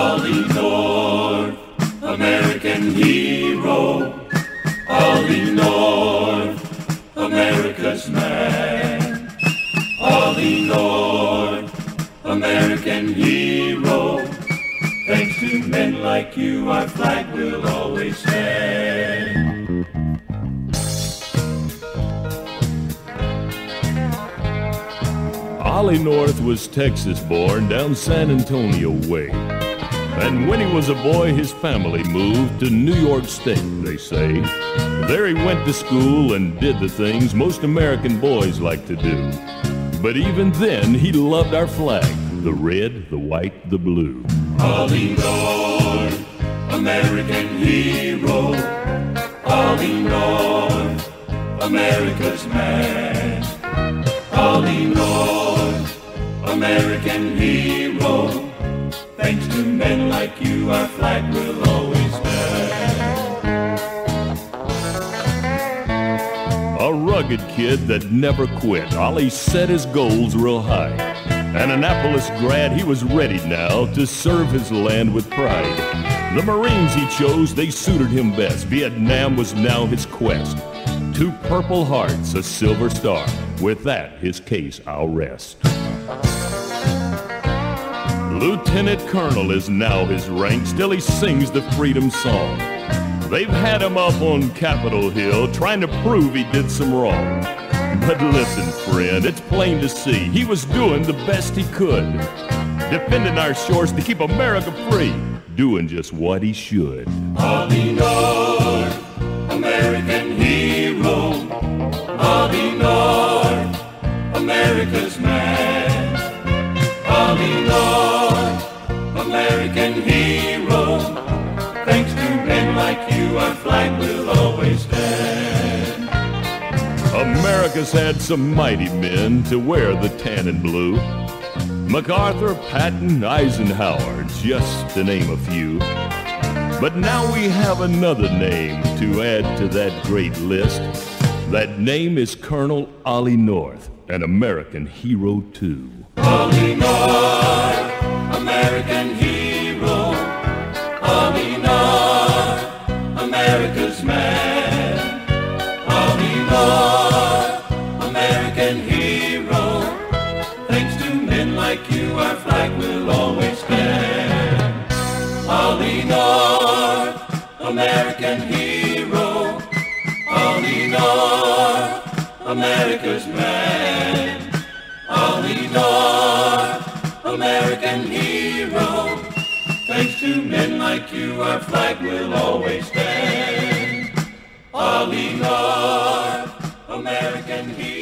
Ollie North, American hero. Ollie North, America's man. Ollie North, American hero. Thanks to men like you, our flag will always stand. Ollie North was Texas born down San Antonio way. And when he was a boy, his family moved to New York State, they say. There he went to school and did the things most American boys like to do. But even then, he loved our flag the red, the white, the blue. Ollie American hero. North, America's man. Ollie North, American hero. Like you, our flag will always. A rugged kid that never quit. Ollie set his goals real high. An Annapolis grad, he was ready now to serve his land with pride. The Marines he chose, they suited him best. Vietnam was now his quest. Two purple hearts, a silver star. With that, his case I'll rest. Lieutenant Colonel is now his rank, still he sings the freedom song. They've had him up on Capitol Hill trying to prove he did some wrong. But listen, friend, it's plain to see he was doing the best he could. Defending our shores to keep America free, doing just what he should. Ollie North, American hero. Ollie North, America's man. Ollie North, American hero. Thanks to men like you, our flag will always stand. America's had some mighty men to wear the tan and blue. MacArthur, Patton, Eisenhower, just to name a few. But now we have another name to add to that great list. That name is Colonel Ollie North, an American hero too. Ollie North, American hero. North, America's man. North, American hero. Thanks to men like you, our flag will always stand. North, American hero. North, America's man. like you, our flag will always stand. All in our American hero.